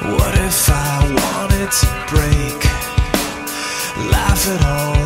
What if I wanted to break? Laugh at all